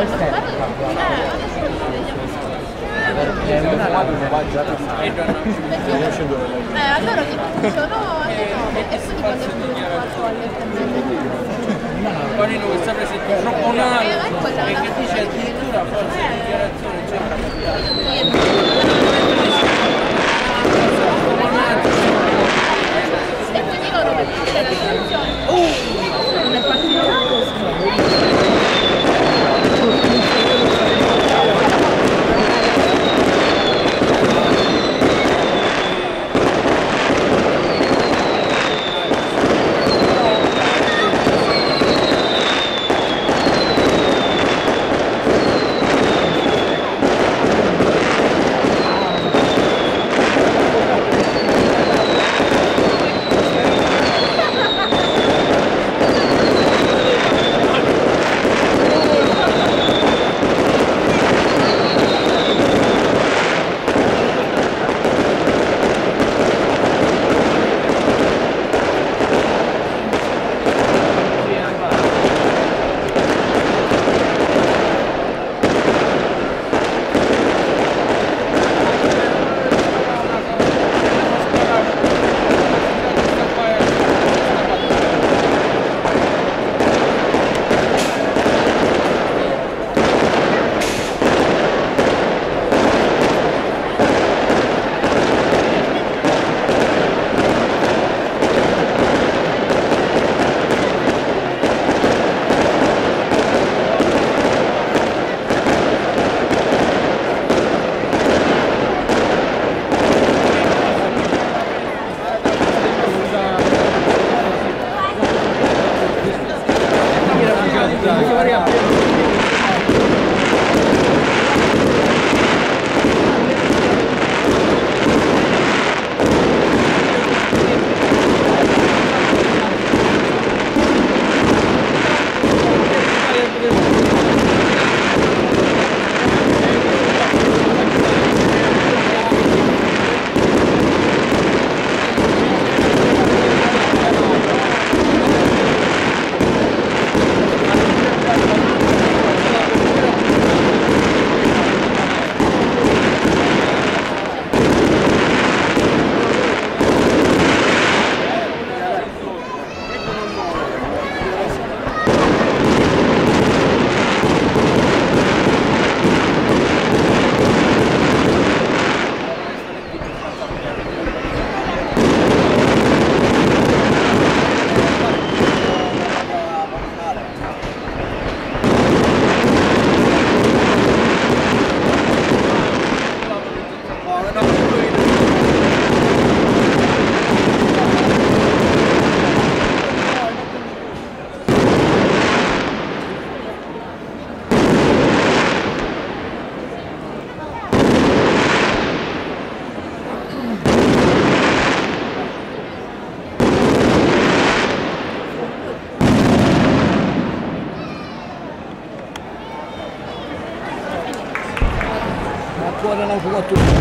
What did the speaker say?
Questo è è una Eh, allora ti sono alle 9 e poi quando è 4 alle 3 Poi noi sempre se tu troppo un Eh, quella e la che dice addirittura forse dichiarazione c'è Ancora la